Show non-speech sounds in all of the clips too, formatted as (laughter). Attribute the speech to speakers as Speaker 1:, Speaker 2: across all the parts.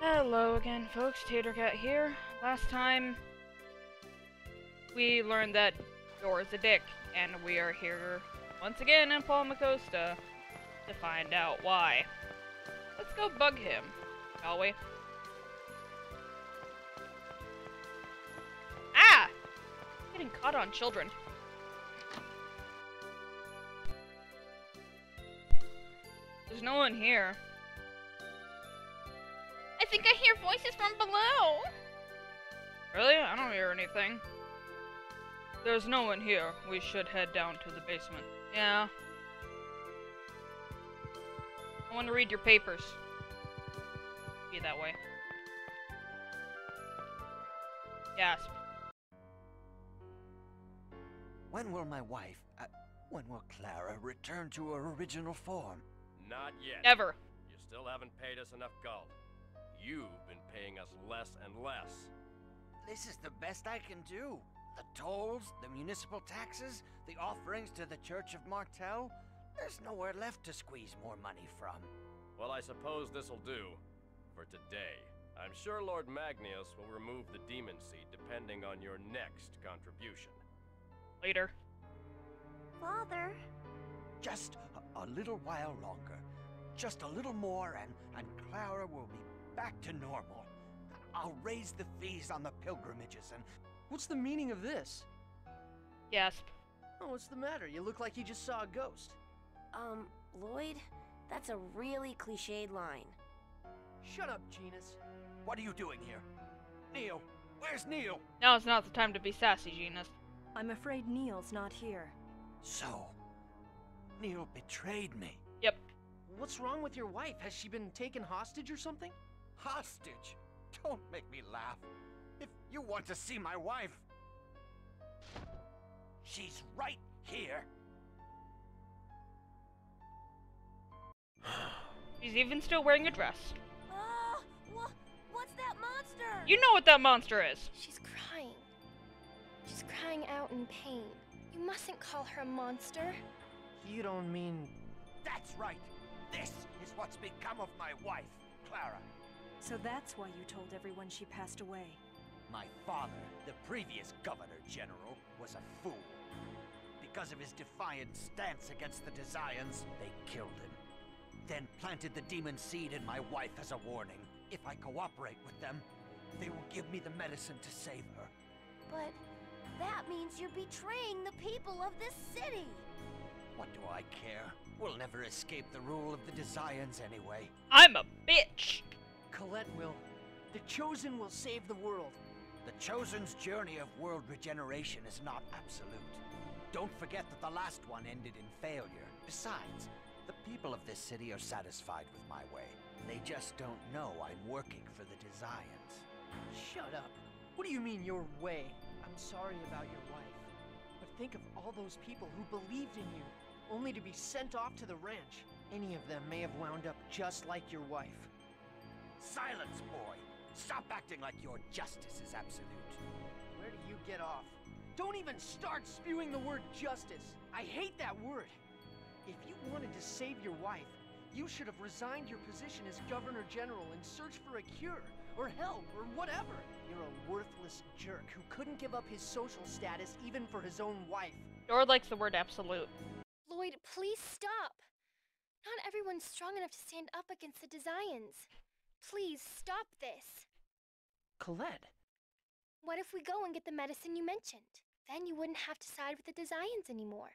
Speaker 1: Hello again, folks. Tatercat here. Last time, we learned that Yor is a dick, and we are here once again in Palmacosta to find out why. Let's go bug him, shall we? Ah! Getting caught on children. There's no one here.
Speaker 2: I think I hear voices from below.
Speaker 1: Really? I don't hear anything. There's no one here. We should head down to the basement. Yeah. I want to read your papers. Be that way. Gasp.
Speaker 3: When will my wife, uh, when will Clara return to her original form?
Speaker 4: Not yet.
Speaker 1: Never.
Speaker 4: You still haven't paid us enough gold. You've been paying us less and less.
Speaker 3: This is the best I can do. The tolls, the municipal taxes, the offerings to the Church of Martel. There's nowhere left to squeeze more money from.
Speaker 4: Well, I suppose this'll do. For today. I'm sure Lord Magnius will remove the demon seed depending on your next contribution.
Speaker 1: Later.
Speaker 2: Father.
Speaker 3: Just a, a little while longer. Just a little more and, and Clara will be back to normal. I'll raise the fees on the pilgrimages and
Speaker 5: What's the meaning of this?
Speaker 1: Gasp.
Speaker 5: Oh, what's the matter? You look like you just saw a ghost.
Speaker 6: Um, Lloyd, that's a really cliched line.
Speaker 5: Shut up, Genis.
Speaker 3: what are you doing here? Neil, where's Neil?
Speaker 1: Now is not the time to be sassy, Genis.
Speaker 7: I'm afraid Neil's not here.
Speaker 3: So, Neil betrayed me.
Speaker 1: Yep.
Speaker 5: What's wrong with your wife? Has she been taken hostage or something?
Speaker 3: Hostage? Don't make me laugh. If you want to see my wife, she's right here. (sighs)
Speaker 1: She's even still wearing a dress.
Speaker 6: Ah, wha- what's that monster?
Speaker 1: You know what that monster is.
Speaker 2: She's crying. She's crying out in pain. You mustn't call her a monster.
Speaker 5: You don't mean.
Speaker 3: That's right. This is what's become of my wife, Clara.
Speaker 7: So that's why you told everyone she passed away.
Speaker 3: My father, the previous Governor General, was a fool. Because of his defiant stance against the Desians, they killed him. Then planted the demon seed in my wife as a warning. If I cooperate with them, they will give me the medicine to save her.
Speaker 6: But that means you're betraying the people of this city.
Speaker 3: What do I care? We'll never escape the rule of the Desians anyway.
Speaker 1: I'm a bitch.
Speaker 5: Colette will. The Chosen will save the world.
Speaker 3: The Chosen's journey of world regeneration is not absolute. Don't forget that the last one ended in failure. Besides, the people of this city are satisfied with my way. They just don't know I'm working for the Desians.
Speaker 5: Shut up. What do you mean, your way? I'm sorry about your wife. But think of all those people who believed in you, only to be sent off to the ranch. Any of them may have wound up just like your wife.
Speaker 3: Silence, boy! Stop acting like your justice is absolute.
Speaker 5: Where do you get off? Don't even start spewing the word justice. I hate that word. If you wanted to save your wife, you should have resigned your position as Governor General and searched for a cure, or help, or whatever. You're a worthless jerk who couldn't give up his social status even for his own wife.
Speaker 1: Dora likes the word absolute.
Speaker 2: Lloyd, please stop. Not everyone's strong enough to stand up against the Desians. Please stop this.
Speaker 5: Colette,
Speaker 2: What if we go and get the medicine you mentioned? Then you wouldn't have to side with the Desians anymore.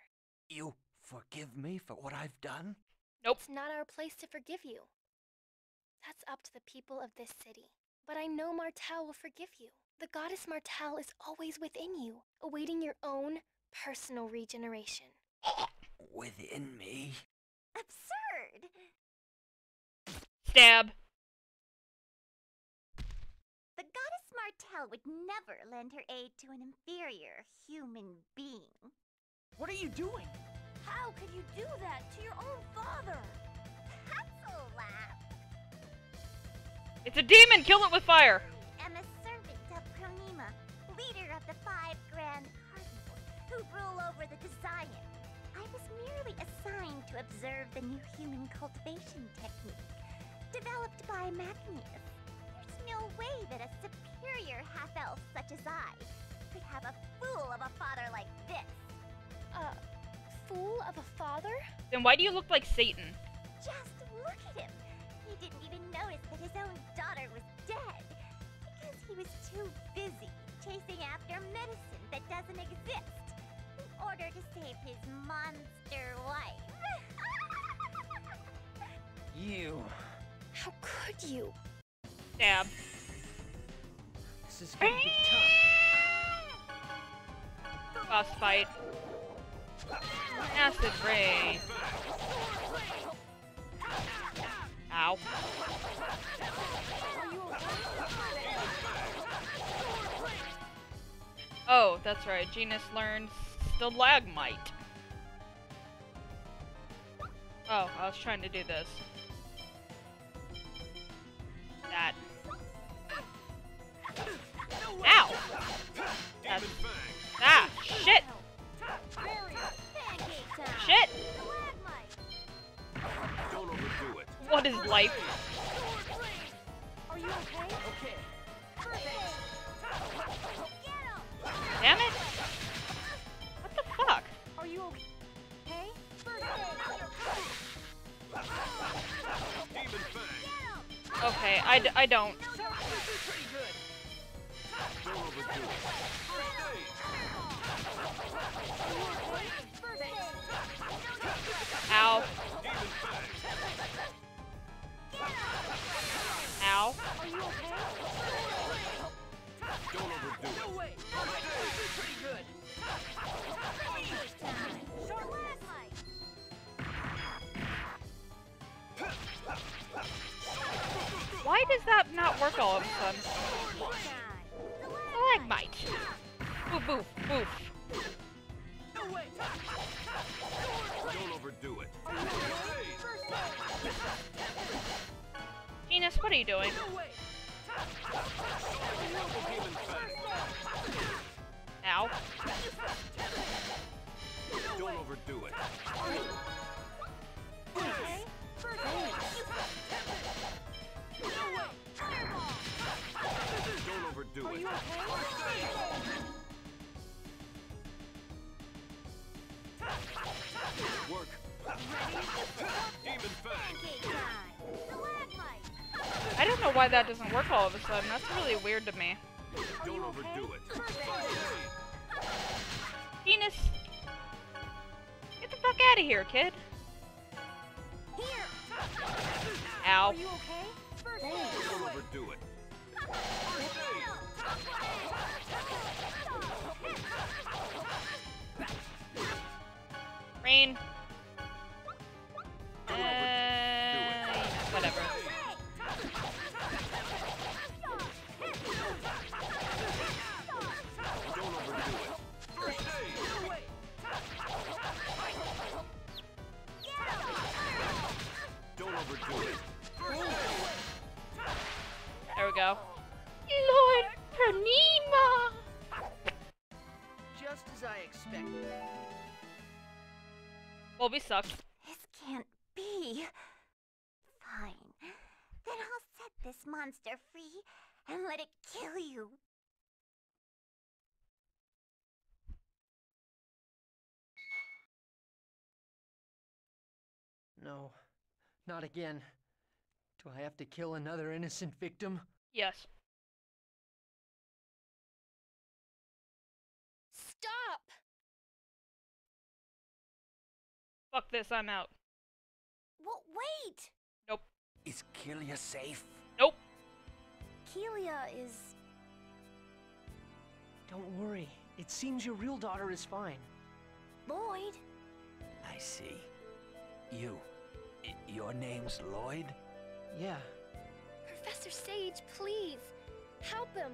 Speaker 3: You forgive me for what I've done?
Speaker 1: Nope.
Speaker 2: It's not our place to forgive you. That's up to the people of this city. But I know Martel will forgive you. The goddess Martel is always within you, awaiting your own personal regeneration.
Speaker 3: Within me?
Speaker 6: Absurd.
Speaker 1: Stab.
Speaker 6: Goddess Martel would never lend her aid to an inferior human being.
Speaker 5: what are you doing?
Speaker 6: How could you do that to your own father? That's a laugh.
Speaker 1: It's a demon. Kill it with fire.
Speaker 6: I am a servant of Pronyma, leader of the five grand cardinals who rule over the Desian. I was merely assigned to observe the new human cultivation technique developed by Magnius. No way that a superior half-elf such as I could have a fool of a father like this.
Speaker 2: A fool of a father?
Speaker 1: Then why do you look like Satan?
Speaker 6: Just look at him. He didn't even notice that his own daughter was dead because he was too busy chasing after medicine that doesn't exist in order to save his monster wife. (laughs)
Speaker 5: You.
Speaker 2: How could you?
Speaker 1: Stab.
Speaker 5: This is gonna be tough.
Speaker 1: Boss fight. Acid ray. Ow. Oh, that's right. Genis learns stalagmite. Oh, I was trying to do this. That's, ah, shit! Shit! What is life?
Speaker 7: Are you okay?
Speaker 5: Okay.
Speaker 1: Damn it! What the fuck?
Speaker 7: Are you okay?
Speaker 1: Okay, I, d- I don't.
Speaker 4: It. First.
Speaker 1: Genis, what are you doing?
Speaker 5: No way.
Speaker 4: Demon Fang.
Speaker 1: Ow.
Speaker 4: Don't overdo it. Don't overdo it.
Speaker 1: Why that doesn't work all of a sudden. That's really weird to me.
Speaker 4: Don't overdo it. First
Speaker 1: Get the fuck out of here, kid.
Speaker 6: Here.
Speaker 1: Ow.
Speaker 7: Are you okay?
Speaker 4: Don't overdo it.
Speaker 1: Rain. Lord Pronyma!
Speaker 5: Just as I expected.
Speaker 1: Well, we sucked.
Speaker 6: This can't be. Fine. Then I'll set this monster free and let it kill you.
Speaker 5: No. Not again. Do I have to kill another innocent victim?
Speaker 1: Yes.
Speaker 2: Stop!
Speaker 1: Fuck this, I'm out.
Speaker 6: Well, wait! Nope.
Speaker 3: Is Kilia safe?
Speaker 1: Nope.
Speaker 6: Kilia is.
Speaker 5: Don't worry. It seems your real daughter is fine.
Speaker 6: Lloyd?
Speaker 3: I see. You. I- your name's Lloyd?
Speaker 5: Yeah.
Speaker 2: Professor Sage, please. Help him.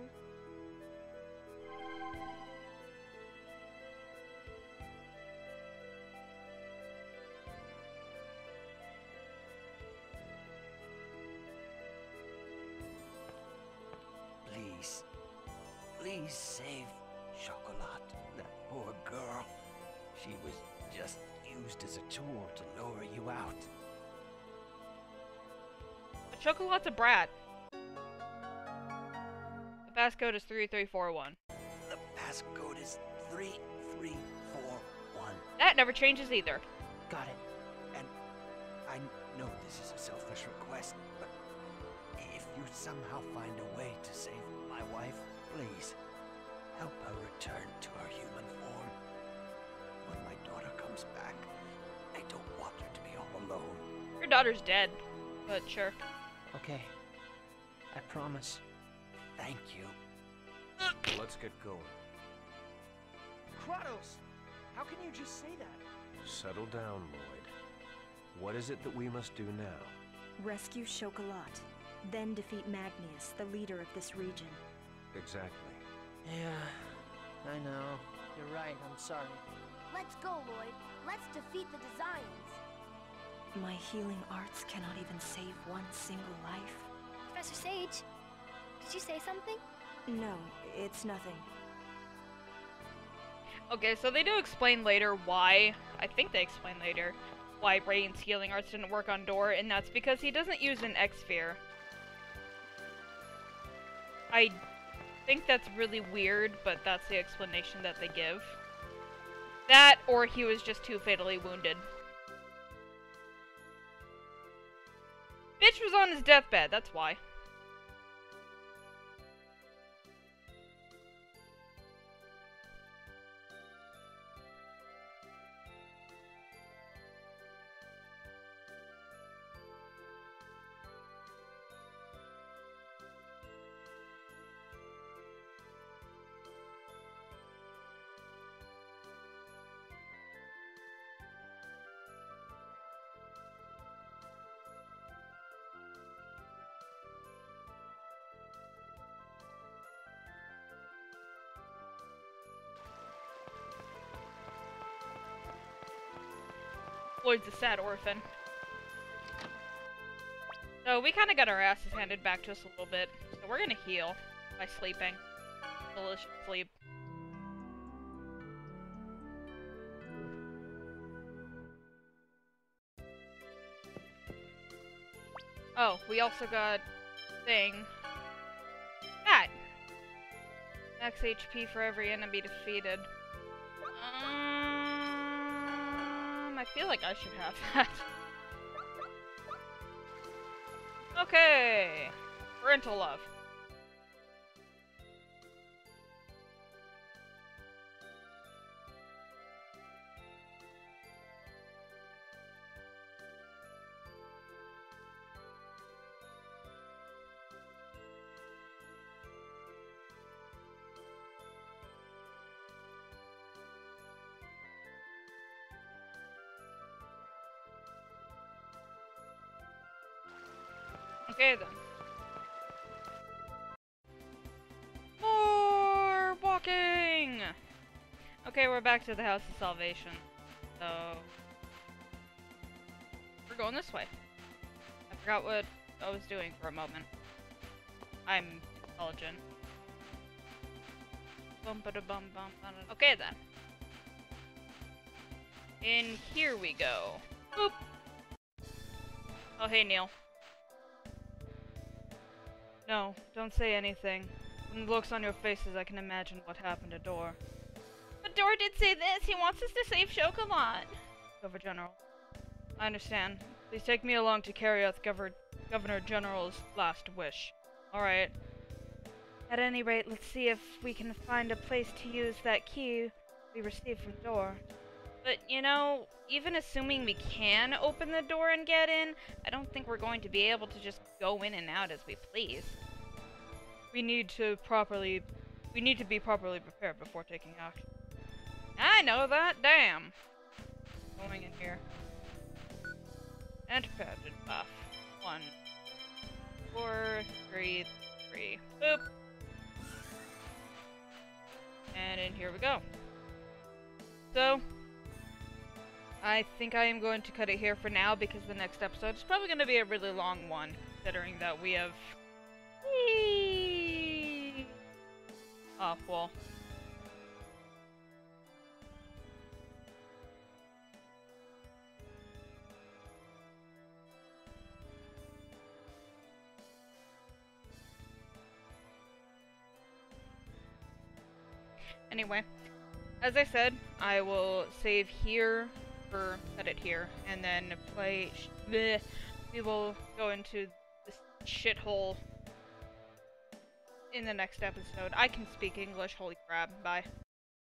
Speaker 3: Please save Chocolat, that poor girl. She was just used as a tool to lure you out.
Speaker 1: But Chocolat's a brat. The passcode is 3341.
Speaker 3: The passcode is 3341.
Speaker 1: That never changes either.
Speaker 5: Got it.
Speaker 3: And I know this is a selfish request, but if you somehow find a way to save my wife, please help her return to her human form. When my daughter comes back, I don't want her to be all alone.
Speaker 1: Your daughter's dead, but sure.
Speaker 5: Okay. I promise.
Speaker 3: Thank you.
Speaker 4: Let's get going.
Speaker 5: Kratos! How can you just say that?
Speaker 4: Settle down, Lloyd. What is it that we must do now?
Speaker 7: Rescue Chocolat, then defeat Magnius, the leader of this region.
Speaker 4: Exactly.
Speaker 5: Yeah, I know. You're right, I'm sorry.
Speaker 6: Let's go, Lloyd. Let's defeat the Desians.
Speaker 7: My healing arts cannot even save one single life.
Speaker 2: Professor Sage, did you say something?
Speaker 7: No, it's nothing.
Speaker 1: Okay, so they do explain later why. I think they explain later why Raine's healing arts didn't work on Dorr, and that's because he doesn't use an Exsphere. I think that's really weird, but that's the explanation that they give. That, or he was just too fatally wounded. Bitch was on his deathbed, that's why. Lloyd's a sad orphan. So we kind of got our asses handed back to us a little bit. So we're gonna heal by sleeping. Delicious sleep. Oh, we also got thing. That. Max HP for every enemy defeated. Feel like I should have (laughs) that. Okay. Rental love. Okay then. More walking! Okay, we're back to the House of Salvation. So... We're going this way. I forgot what I was doing for a moment. I'm intelligent. Bum ba da bum bum ba da- Okay then. In here we go. Boop! Oh hey Neil. No, don't say anything. From the looks on your faces, I can imagine what happened to Dorr. But Dorr did say this. He wants us to save Chocolat. Governor General. I understand. Please take me along to carry out Gover Governor General's last wish. Alright. At any rate, let's see if we can find a place to use that key we received from Dorr. But, you know, even assuming we can open the door and get in, I don't think we're going to be able to just go in and out as we please. We need to properly... We need to be properly prepared before taking action. I know that, damn! Going in here. And buff. One. Four, three, three. Boop! And in here we go. So, I think I am going to cut it here for now because the next episode is probably going to be a really long one, considering that we have... Well. Anyway, as I said, I will save here or set it here, and then play. Bleh, we will go into this shithole in the next episode. I can speak English. Holy crap! Bye.